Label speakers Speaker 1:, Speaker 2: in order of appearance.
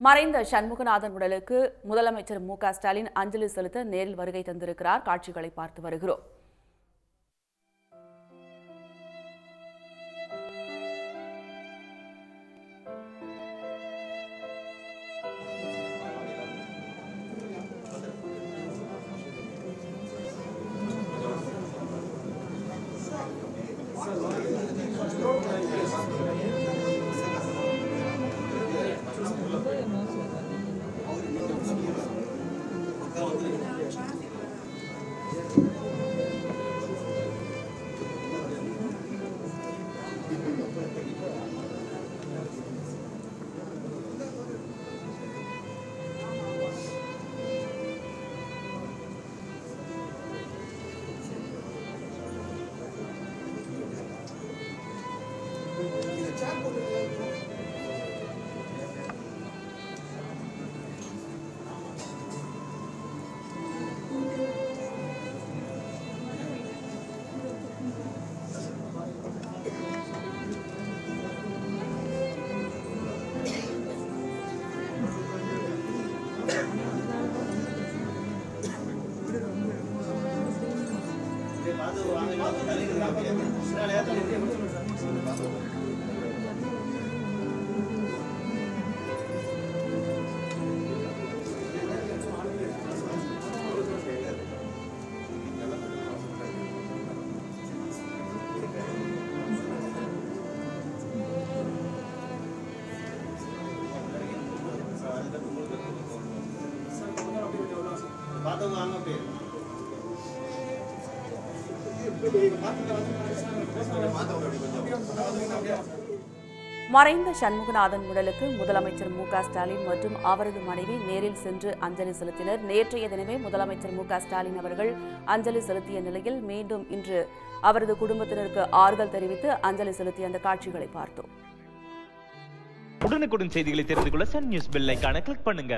Speaker 1: மறைந்த சண்முகநாதன் உடலுக்கு முதலமைச்சர் மு க ஸ்டாலின் அஞ்சலி செலுத்த நேரில் வருகை தந்திருக்கிறார். காட்சிகளை பார்த்து வருகிறோம்.
Speaker 2: Padang ang apel.
Speaker 1: மறைந்த சண்முகநாதன் உடலுக்கு முதலமைச்சர் மு க ஸ்டாலின் மற்றும் அவரது மனைவி நேரில் சென்று அஞ்சலி செலுத்தினர். நேற்றைய தினமே முதலமைச்சர் மு க ஸ்டாலின் அவர்கள் அஞ்சலி செலுத்திய நிலையில் மீண்டும் இன்று அவரது குடும்பத்தினருக்கு ஆறுதல் தெரிவித்து அஞ்சலி செலுத்திய அந்த காட்சிகளை பார்த்தோம்.
Speaker 3: உடனுக்குடன் செய்திகளை தெரிந்து கொள்ள சன் நியூஸ் பெல் ஐக்கான கிளிக் பண்ணுங்க.